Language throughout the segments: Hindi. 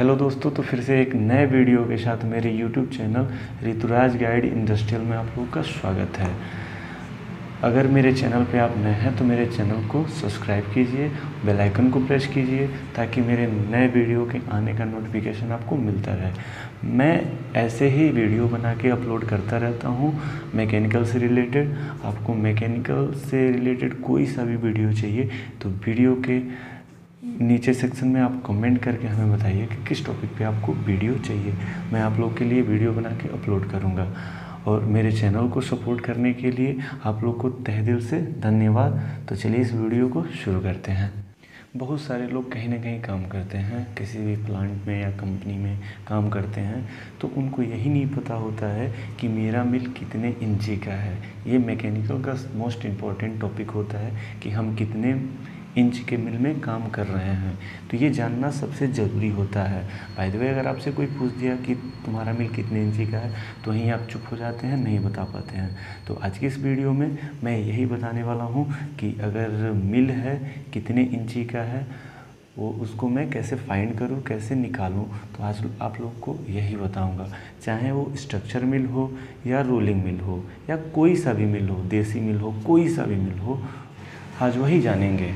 हेलो दोस्तों तो फिर से एक नए वीडियो के साथ मेरे YouTube channel Rituraj guide industrial में आप लोगों का स्वागत है। अगर मेरे चैनल पे आप नए हैं तो मेरे चैनल को सब्सक्राइब कीजिए, बेल आइकन को प्रेस कीजिए, ताकि मेरे नए वीडियो के आने का नोटिफिकेशन आपको मिलता रहे। मैं ऐसे ही वीडियो बना के अपलोड करता रहता हूँ, मैकेनिकल से रिलेटेड। आपको मैकेनिकल से रिलेटेड कोई सा भी वीडियो चाहिए तो वीडियो के नीचे सेक्शन में आप कमेंट करके हमें बताइए कि किस टॉपिक पे आपको वीडियो चाहिए। मैं आप लोग के लिए वीडियो बना के अपलोड करूँगा। और मेरे चैनल को सपोर्ट करने के लिए आप लोग को तह दिल से धन्यवाद। तो चलिए इस वीडियो को शुरू करते हैं। बहुत सारे लोग कहीं ना कहीं काम करते हैं, किसी भी प्लांट में या कंपनी में काम करते हैं। तो उनको यही नहीं पता होता है कि मेरा मिल कितने इंची का है। ये मैकेनिकल का मोस्ट इंपॉर्टेंट टॉपिक होता है कि हम कितने इंच के मिल में काम कर रहे हैं। तो ये जानना सबसे ज़रूरी होता है। बाय द वे अगर आपसे कोई पूछ दिया कि तुम्हारा मिल कितने इंची का है तो वहीं आप चुप हो जाते हैं, नहीं बता पाते हैं। तो आज की इस वीडियो में मैं यही बताने वाला हूँ कि अगर मिल है, कितने इंची का है, वो उसको मैं कैसे फाइंड करूँ, कैसे निकालूँ तो आज आप लोग को यही बताऊँगा। चाहे वो स्ट्रक्चर मिल हो या रोलिंग मिल हो या कोई सा भी मिल हो, देसी मिल हो, कोई सा भी मिल हो, आज वही जानेंगे।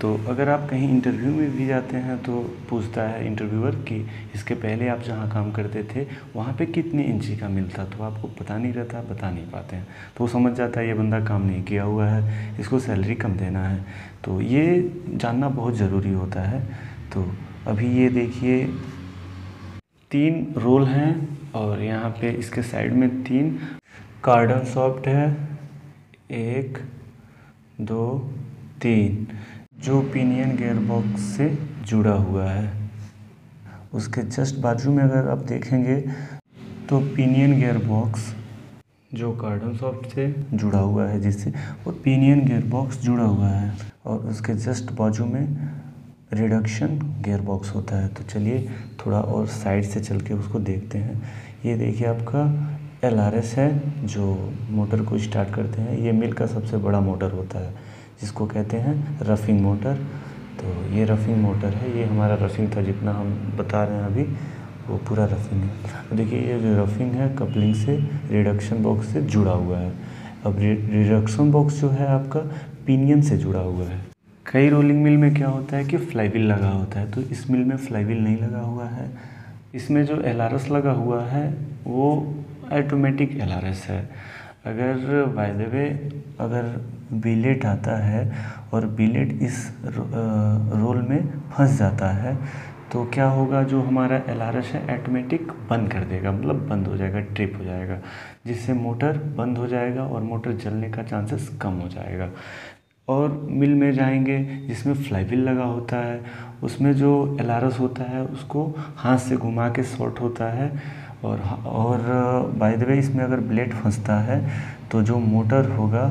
तो अगर आप कहीं इंटरव्यू में भी जाते हैं तो पूछता है इंटरव्यूअर कि इसके पहले आप जहाँ काम करते थे, वहाँ पे कितने इंची का मिलता तो आपको पता नहीं रहता, बता नहीं पाते हैं। तो वो समझ जाता है, ये बंदा काम नहीं किया हुआ है, इसको सैलरी कम देना है। तो ये जानना बहुत ज़रूरी होता है। तो अभी ये देखिए, तीन रोल हैं और यहाँ पे इसके साइड में तीन। कार्डन सॉफ्ट है, एक, दो, तीन। जो पिनियन गेयर बॉक्स से जुड़ा हुआ है। उसके जस्ट बाजू में अगर आप देखेंगे तो पिनियन गेयर बॉक्स जो कार्डन सॉफ्ट से जुड़ा हुआ है, जिससे वो पिनियन गेयर बॉक्स जुड़ा हुआ है, और उसके जस्ट बाजू में रिडक्शन गेयर बॉक्स होता है। तो चलिए थोड़ा और साइड से चल के उसको देखते हैं। ये देखिए आपका एलआरएस है, जो मोटर को स्टार्ट करते हैं। ये मिल का सबसे बड़ा मोटर होता है। जिसको कहते हैं रफिंग मोटर। तो ये रफिंग मोटर है, ये हमारा रफिंग था जितना हम बता रहे हैं अभी, वो पूरा रफिंग है। देखिए, ये जो रफिंग है, कपलिंग से, रिडक्शन बॉक्स से जुड़ा हुआ है। अब रिडक्शन बॉक्स जो है आपका, पिनियन से जुड़ा हुआ है। कई रोलिंग मिल में क्या होता है कि फ्लाईविल लगा होता है तो इस मिल में फ्लाईविल नहीं लगा हुआ है। इसमें जो एल लगा हुआ है, वो ऑटोमेटिक एल है। अगर बाय द वे अगर बिलेट आता है और बिलेट इस रोल में फंस जाता है तो क्या होगा जो हमारा एल है ऑटोमेटिक बंद कर देगा मतलब बंद हो जाएगा ट्रिप हो जाएगा, जिससे मोटर बंद हो जाएगा और मोटर जलने का चांसेस कम हो जाएगा। और मिल में जाएँगे, जिसमें फ्लाईविल लगा होता है, उसमें जो एल होता है, उसको हाथ से घुमा के शॉर्ट होता है और और बाय द वे इसमें अगर ब्लेड फंसता है तो जो मोटर होगा,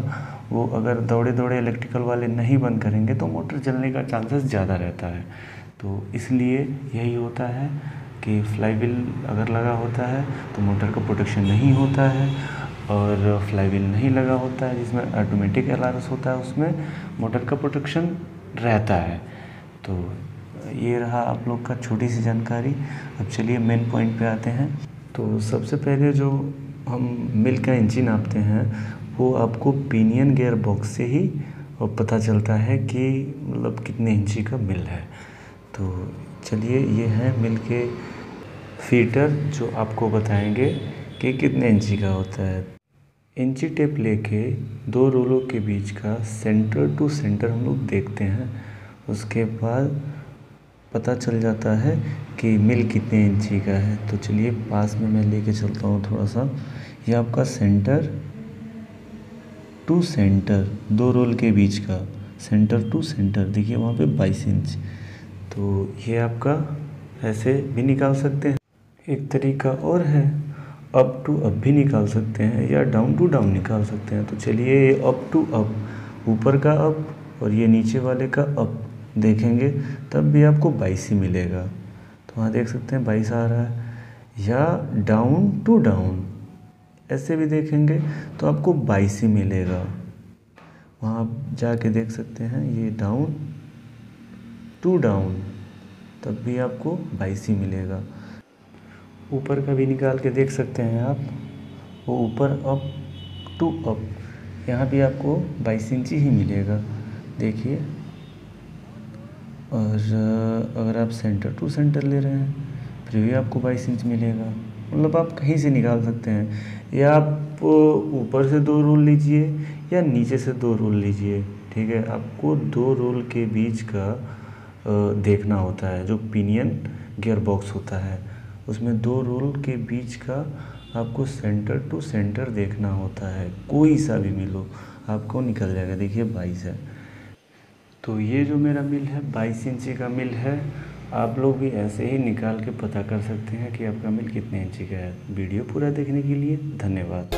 वो अगर दौड़े दौड़े इलेक्ट्रिकल वाले नहीं बंद करेंगे तो मोटर जलने का चांसेस ज़्यादा रहता है। तो इसलिए यही होता है कि फ्लाईविल अगर लगा होता है तो मोटर का प्रोटेक्शन नहीं होता है, और फ्लाईविल नहीं लगा होता है, जिसमें ऑटोमेटिक एल होता है, उसमें मोटर का प्रोटेक्शन रहता है। तो ये रहा आप लोग का छोटी सी जानकारी। अब चलिए मेन पॉइंट पे आते हैं। तो सबसे पहले जो हम मिल का इंजन नापते हैं, वो आपको पिनियन गेयर बॉक्स से ही पता चलता है कि मतलब कितने इंची का मिल है। तो चलिए, ये है मिल के फीटर जो आपको बताएँगे कि कितने इंची का होता है। इंची टेप लेके दो रोलों के बीच का सेंटर टू सेंटर हम लोग देखते हैं। उसके बाद पता चल जाता है कि मिल कितने इंची का है। तो चलिए पास में मैं लेके चलता हूँ थोड़ा सा ये आपका सेंटर, टू सेंटर, दो रोल के बीच का। सेंटर, टू सेंटर, देखिए वहाँ पे 22 इंच। तो ये आपका ऐसे भी निकाल सकते हैं। एक तरीका और है, अप टू अप भी निकाल सकते हैं या डाउन टू डाउन निकाल सकते हैं। तो चलिए ये अप टू अप, ऊपर का अप और ये नीचे वाले का अप। देखेंगे, तब भी आपको बाईस ही मिलेगा। तो वहाँ देख सकते हैं बाईस आ रहा है। या डाउन टू डाउन ऐसे भी देखेंगे तो आपको बाईस ही मिलेगा। वहाँ आप जाके देख सकते हैं, ये डाउन टू डाउन तब भी आपको बाईस ही मिलेगा। ऊपर का भी निकाल के देख सकते हैं आप, वो ऊपर अप टू अप यहाँ भी आपको बाईस इंची ही मिलेगा। देखिए और अगर आप सेंटर टू सेंटर ले रहे हैं, फिर भी आपको बाईस इंच मिलेगा। मतलब आप कहीं से निकाल सकते हैं। या आप ऊपर से दो रोल लीजिए या नीचे से दो रोल लीजिए, ठीक है? आपको दो रोल के बीच का देखना होता है, जो पिनियन गियर बॉक्स होता है। उसमें दो रोल के बीच का आपको सेंटर टू सेंटर देखना होता है। कोई सा भी मिलो, आपको निकल जाएगा। देखिए, बाईस है। तो ये जो मेरा मिल है, बाईस इंची का मिल है, आप लोग भी ऐसे ही निकाल के पता कर सकते हैं कि आपका मिल कितने इंची का है। वीडियो पूरा देखने के लिए धन्यवाद।